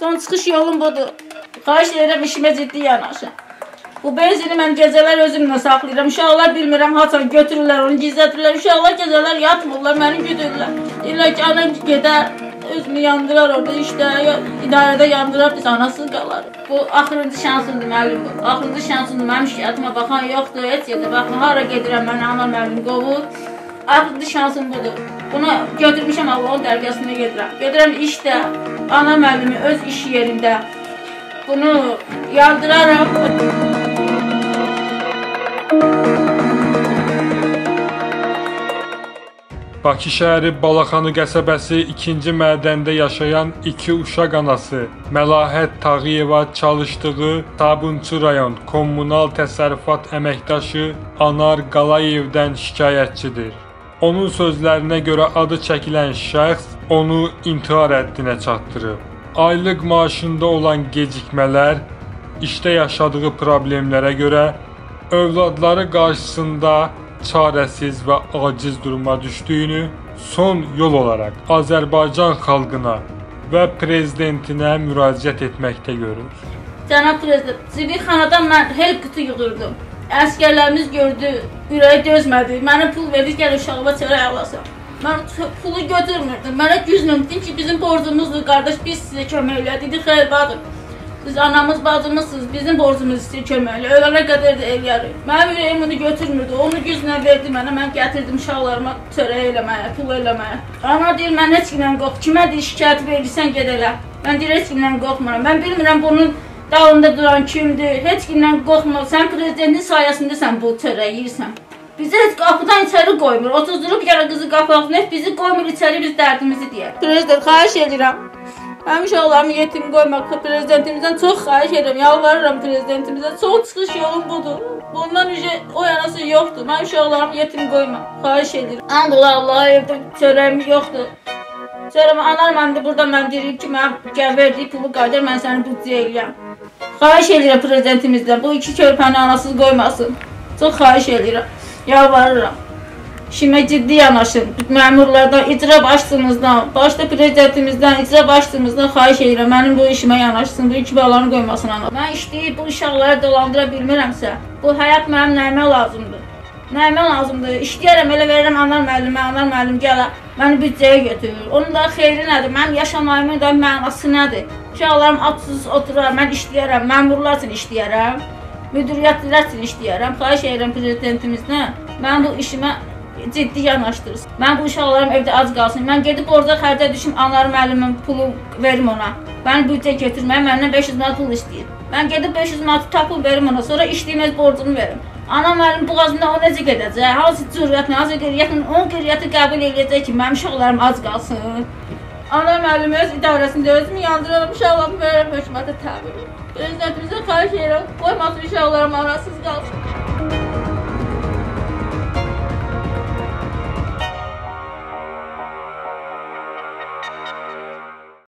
Son çıxış yolum budur. Xahiş edirəm işimə ciddi yanaşın. Bu benzini mən gecələr özümlə saxlayıram. Uşaqlar bilmirəm haçan götürürlər, onu gizlədirlər. Uşaqlar gecələr yatmırlar, məni güdürlər. Deyirlər ki, ana gedər, özümü yandırar orada işdə, idarədə yandırar, biz anasız qalar. Bu axırıncı şansımdır müəllim bu. Axırıncı şansımdır. Mənim şikayetimə baxan yoxdur, heç yerdə baxın. Hara gedirəm mən ana müəllim qovur. Axırıncı şansım budur. Bunu götürmüşəm Allahın dərgahına gedirəm. Gedirəm işdə, ana müəllimi öz iş yerində. Bunu yandıraram. Bakı şəhəri Balaxanı qəsəbəsi 2-ci mədəndə yaşayan iki uşaq anası Məlahət Tağıyeva çalışdığı Sabunçu rayon kommunal təsərrüfat əməkdaşı Anar Qalayevdən şikayətçidir. Onun sözlərinə görə adı çəkilən şəxs onu intihar həddinə çatdırıb. Aylıq maaşında olan gecikmələr, işdə yaşadığı problemlərə görə övladları qarşısında çarəsiz və aciz duruma düşdüyünü son yol olaraq Azərbaycan xalqına və prezidentinə müraciət etməkdə görür. Cənab prezident, Zibirxanadan mən hel qutu yığırdım. Əskərlərimiz gördü, ürəyi dözmədi. Mənə pul verdi, gəl uşağıma çörək alasan. Mən pulu götürmürdüm. Mənə güclə dedim ki, bizim borcumuzdur, qardaş, biz sizə kömək elədik. Xeyr, badır. Siz anamız, bacımızsınız, bizim borcumuz istəyir köməklə. Ölənə qədər də eləyərik. Mənim ürəyim onu götürmürdü. Onu güclə verdi mənə. Mən gətirdim uşaqlarıma çörək eləməyə, pul eləməyə. Ana deyir, mən heç kimdən qorx. Kimə deyir şikayət verirsən ged elə. Mən deyir, heç kimdən qorxmuram. Mən bilmirəm bunun dalında duran kimdir. Heç kimdən qorxma. Sən prezidentin sayəsində sən bu çörəyi yeyirsən. Bizi heç qapıdan içəri qoymur. Otuzdurub gələ qızı qapı ağzına, bizi qoymur içəri biz dərdimizi deyək. Prezident, xahiş edirəm. Mənim uşaqlarımı yetim qoymaq prezidentimizdən çox xahiş edirəm, yalvarıram prezidentimizə. Çox çıxış yolum budur. Bundan öncə o yanası yoxdur. Mənim uşaqlarımı yetim qoyma. Xahiş edirəm. Allah Allah evdə çörəyim yoxdur. Çörəyim anar məndə burada mən deyirəm ki, mən gəl verdiyi pulu qaytar, mən səni büdcə eləyəm. Xahiş edirəm prezidentimizdən bu iki körpəni anasız qoymasın. Çox xahiş edirəm. Yalvarıram. İşimə ciddi yanaşın. Məmurlardan, icra başçımızdan, başda prezidentimizdən, icra başçımızdan xahiş edirəm. Mənim bu işimə yanaşsın, bu iki balanı qoymasın ana. Mən işləyib bu uşaqları dolandıra bilmirəmsə, bu həyat mənim nəyimə lazımdır? Nəyimə lazımdır? İşləyərəm, elə verirəm anar müəllimə, anar müəllim gələ, məni büdcəyə götürür. Onun da xeyri nədir? Mən yaşamayımın da mənası nədir? Uşaqlarım atsız oturur, mən işləyərəm, məmurlar üçün işləyərəm, müdiriyyətlər üçün işləyərəm. Xahiş edirəm prezidentimizdən, mən bu işimə ciddi yanaşdırırsın. Mən bu uşaqlarım evdə ac qalsın. Mən gedib orada xərcə düşüm, anarım müəllimin pulu verim ona. Mən büdcə götürməyə məndən 500 manat pul istəyir. Mən gedib 500 manat tapıb verim ona, sonra işləyim borcunu verim. Ana müəllim boğazında o necə gedəcək? Hansı cürətlə, hansı qeyriyyətlə, onun qeyriyyəti qəbul edəcək ki, mənim uşaqlarım ac qalsın. Ana müəllim öz idarəsində özümü yandıraram, uşaqlarımı verirəm hökumətə təhvil. Prezidentimizə xahiş edirəm, qoymasın uşaqlarım arasız qalsın.